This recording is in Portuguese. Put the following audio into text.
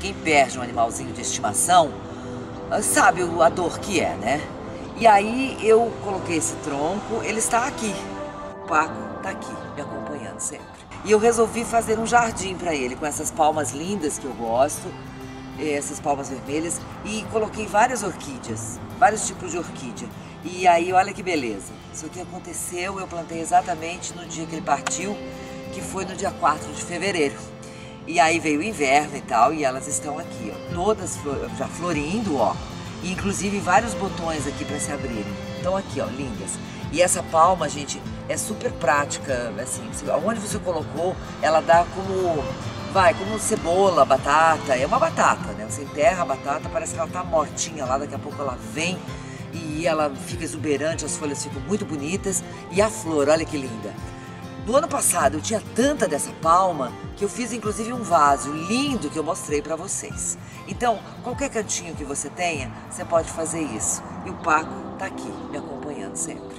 quem perde um animalzinho de estimação ah, sabe a dor que é, né? E aí eu coloquei esse tronco, ele está aqui. O Paco está aqui, me acompanhando sempre. E eu resolvi fazer um jardim para ele, com essas palmas lindas que eu gosto, eh, essas palmas vermelhas, e coloquei várias orquídeas, vários tipos de orquídea. E aí, olha que beleza. Isso aqui aconteceu, eu plantei exatamente no dia que ele partiu, que foi no dia 4 de fevereiro. E aí veio o inverno e tal, e elas estão aqui, ó, todas já florindo, ó. E inclusive vários botões aqui para se abrirem. Então aqui, ó, lindas. E essa palma, gente, é super prática, assim, onde você colocou, ela dá como, vai, como cebola, batata, é uma batata, né? Você enterra a batata, parece que ela tá mortinha lá, daqui a pouco ela vem e ela fica exuberante, as folhas ficam muito bonitas. E a flor, olha que linda. No ano passado eu tinha tanta dessa palma que eu fiz inclusive um vaso lindo que eu mostrei para vocês. Então, qualquer cantinho que você tenha, você pode fazer isso. E o Paco tá aqui me acompanhando sempre.